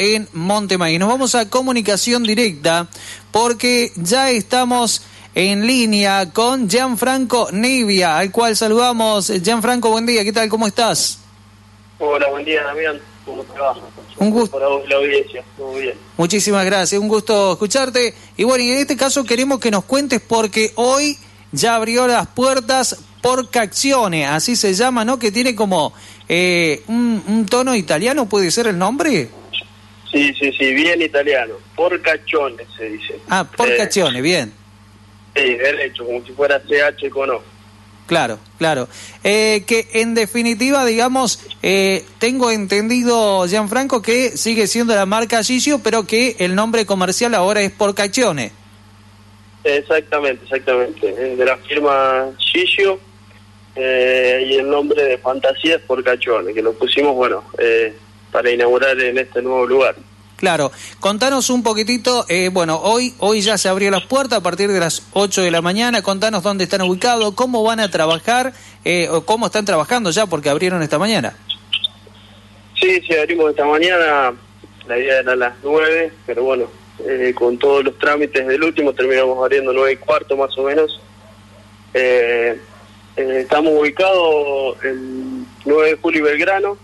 en Montemay. Nos vamos a comunicación directa porque ya estamos en línea con Gianfranco Nivia, al cual saludamos. Gianfranco, buen día, ¿qué tal? ¿Cómo estás? Hola, buen día, Damián. ¿Cómo te va? Un gusto. Para vos, la audiencia. Muy bien. Muchísimas gracias, un gusto escucharte. Y bueno, y en este caso queremos que nos cuentes porque hoy ya abrió las puertas Porcaccione, así se llama, ¿no? Que tiene como eh, un, un tono italiano, ¿puede ser el nombre? Sí, sí, sí, bien italiano. Porcaccione se dice. Ah, Porcaccione, bien. Sí, derecho, como si fuera CH con O. Claro, claro. Eh, que en definitiva, digamos, eh, tengo entendido, Gianfranco, que sigue siendo la marca Gigio, pero que el nombre comercial ahora es Porcaccione. Exactamente, exactamente. De la firma Gigio eh, y el nombre de Fantasía es Porcaccione, que lo pusimos, bueno, eh, para inaugurar en este nuevo lugar. Claro, contanos un poquitito, eh, bueno, hoy hoy ya se abrió las puertas a partir de las 8 de la mañana, contanos dónde están ubicados, cómo van a trabajar, eh, o cómo están trabajando ya, porque abrieron esta mañana. Sí, sí, abrimos esta mañana, la idea era a las 9, pero bueno, eh, con todos los trámites del último terminamos abriendo 9 y cuarto más o menos. Eh, eh, estamos ubicados en 9 de julio y Belgrano,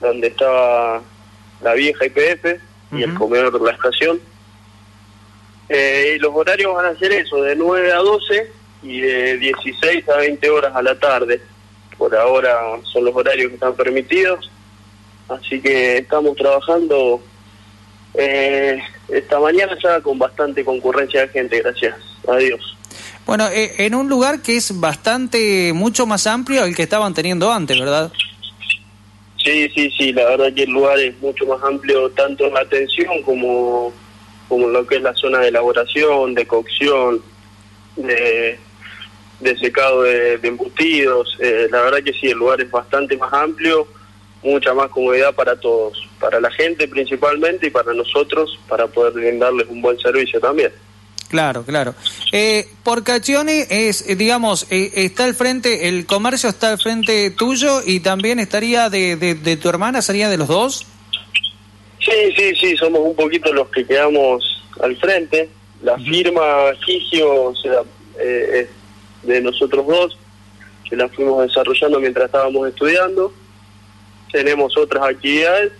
donde estaba la vieja IPF y el comedor de la estación. Eh, y los horarios van a ser eso, de 9 a 12 y de 16 a 20 horas a la tarde. Por ahora son los horarios que están permitidos. Así que estamos trabajando eh, esta mañana ya con bastante concurrencia de gente, gracias a Dios. Bueno, eh, en un lugar que es bastante, mucho más amplio al que estaban teniendo antes, ¿verdad? Sí, sí, sí, la verdad que el lugar es mucho más amplio, tanto en la atención como, como lo que es la zona de elaboración, de cocción, de, de secado de, de embutidos. Eh, la verdad que sí, el lugar es bastante más amplio, mucha más comodidad para todos, para la gente principalmente y para nosotros, para poder brindarles un buen servicio también. Claro, claro. Eh, es, eh, digamos, eh, está al frente, el comercio está al frente tuyo y también estaría de, de, de tu hermana, ¿sería de los dos? Sí, sí, sí, somos un poquito los que quedamos al frente. La firma Gigio o sea, eh, es de nosotros dos, que la fuimos desarrollando mientras estábamos estudiando. Tenemos otras actividades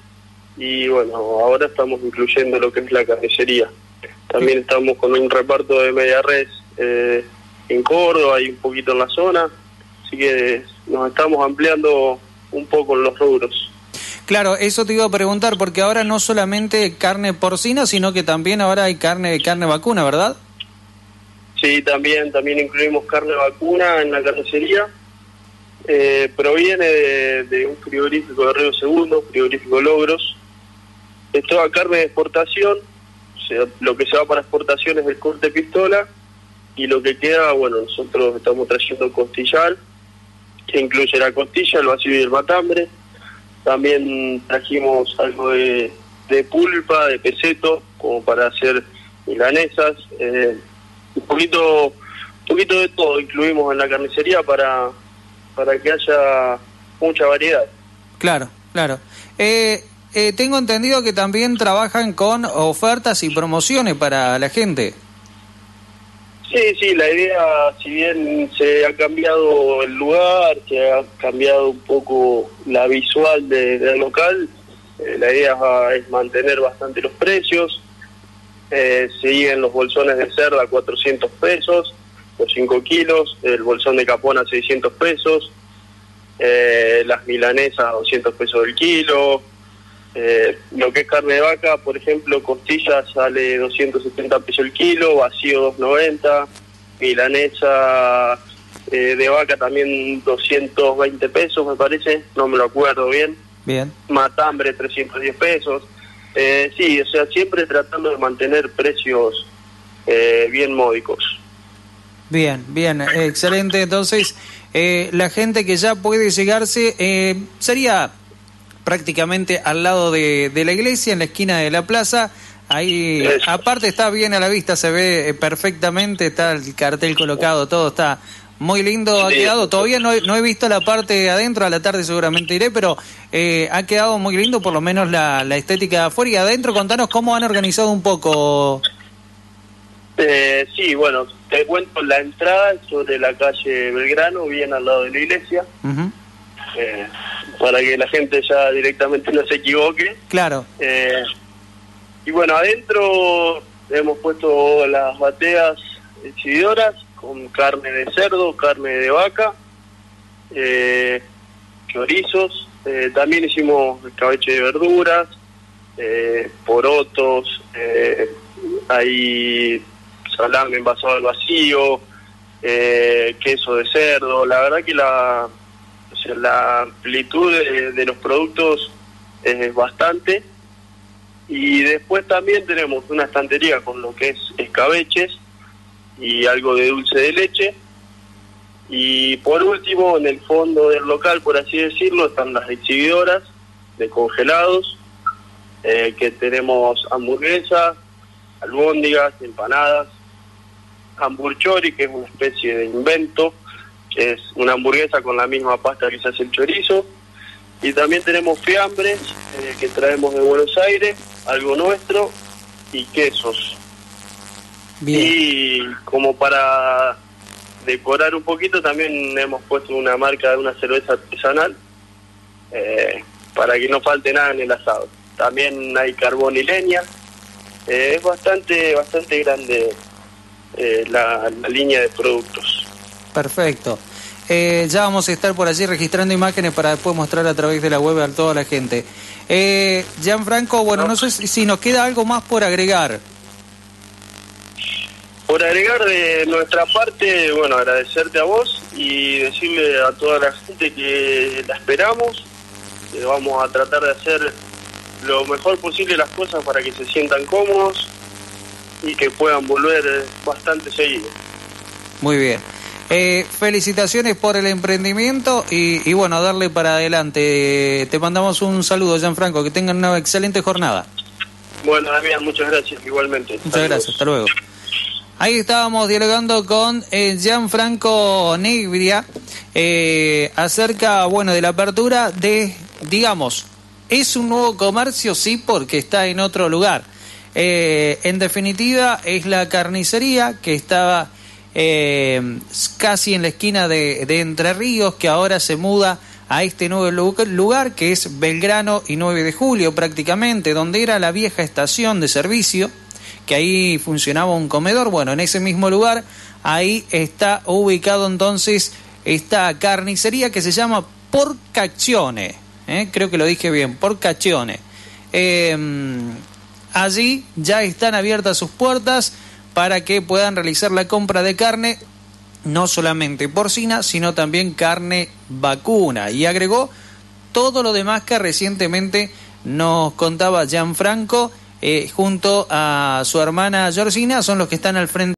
y bueno, ahora estamos incluyendo lo que es la carnicería. También estamos con un reparto de media res eh, en Córdoba y un poquito en la zona, así que nos estamos ampliando un poco en los rubros. Claro, eso te iba a preguntar, porque ahora no solamente carne porcina, sino que también ahora hay carne carne vacuna, ¿verdad? Sí, también, también incluimos carne vacuna en la carnicería. Eh, proviene de, de un frigorífico de Río Segundo, frigorífico Logros. Es toda carne de exportación. O sea, lo que se va para exportación es el corte pistola. Y lo que queda, bueno, nosotros estamos trayendo costillar, que incluye la costilla, el vacío y el matambre. También trajimos algo de, de pulpa, de peseto, como para hacer milanesas. Eh, un poquito, poquito de todo incluimos en la carnicería para, para que haya mucha variedad. Claro, claro. Eh, eh, tengo entendido que también trabajan con ofertas y promociones para la gente. Sí, sí, la idea, si bien se ha cambiado el lugar, se ha cambiado un poco la visual de- del local, eh, la idea es mantener bastante los precios. Eh, siguen los bolsones de cerda a 400 pesos, los 5 kilos, el bolsón de capón a 600 pesos, eh, las milanesas a 200 pesos el kilo, eh, lo que es carne de vaca, por ejemplo, costilla sale 270 pesos el kilo, vacío 290, milanesa eh, de vaca también 220 pesos, me parece, no me lo acuerdo bien, Bien. matambre 310 pesos. Eh, sí, o sea, siempre tratando de mantener precios eh, bien módicos. Bien, bien, excelente. Entonces, eh, la gente que ya puede llegarse eh, sería prácticamente al lado de, de la iglesia, en la esquina de la plaza. Ahí, Eso. aparte está bien a la vista, se ve eh, perfectamente, está el cartel colocado, todo está Muy lindo ha quedado. Todavía no he, no he visto la parte de adentro, a la tarde seguramente iré, pero eh, ha quedado muy lindo, por lo menos la, la estética de afuera. Y adentro, contanos cómo han organizado un poco. Eh, sí, bueno, te cuento la entrada sobre la calle Belgrano, bien al lado de la iglesia, Ujú. eh, para que la gente ya directamente no se equivoque. Claro. Eh, y bueno, adentro hemos puesto las bateas exhibidoras con carne de cerdo, carne de vaca, eh, chorizos, eh, también hicimos escabeche de verduras, eh, porotos, hay salame envasado al vacío, eh, queso de cerdo, la verdad que la, la amplitud de, los productos es bastante. Y después también tenemos una estantería con lo que es escabeches y algo de dulce de leche. Y por último, en el fondo del local, por así decirlo, están las exhibidoras de congelados, eh, que tenemos hamburguesas, albóndigas, empanadas, hamburchori, que es una especie de invento, es una hamburguesa con la misma pasta que se hace el chorizo. Y también tenemos fiambres eh, que traemos de Buenos Aires, algo nuestro, y quesos. Bien. Y como para decorar un poquito, también hemos puesto una marca de una cerveza artesanal eh, para que no falte nada en el asado. También hay carbón y leña. Eh, es bastante, bastante grande la, la línea de productos. Perfecto. Eh, ya vamos a estar por allí registrando imágenes para después mostrar a través de la web a toda la gente. Eh, Gianfranco, bueno, no sé si si nos queda algo más por agregar. Por agregar de nuestra parte, bueno, agradecerte a vos y decirle a toda la gente que la esperamos, que vamos a tratar de hacer lo mejor posible las cosas para que se sientan cómodos y que puedan volver bastante seguido. Muy bien. Eh, felicitaciones por el emprendimiento y, y bueno, darle para adelante. Te mandamos un saludo, Gianfranco, que tengan una excelente jornada. Bueno, Damián, muchas gracias igualmente. Muchas Saludos. gracias, hasta luego. Ahí estábamos dialogando con eh, Gianfranco Negria eh, acerca, bueno, de la apertura de, digamos, es un nuevo comercio, sí, porque está en otro lugar. Eh, en definitiva, es la carnicería que estaba eh, casi en la esquina de, Entre Ríos, que ahora se muda a este nuevo lu- lugar, que es Belgrano y 9 de Julio prácticamente, donde era la vieja estación de servicio que ahí funcionaba un comedor. Bueno, en ese mismo lugar, ahí está ubicado entonces esta carnicería que se llama Porcaccione. ¿eh? Creo que lo dije bien, Porcaccione. Eh, allí ya están abiertas sus puertas para que puedan realizar la compra de carne, no solamente porcina, sino también carne vacuna. Y agregó todo lo demás que recientemente nos contaba Gianfranco eh, junto a su hermana Georgina, son los que están al frente.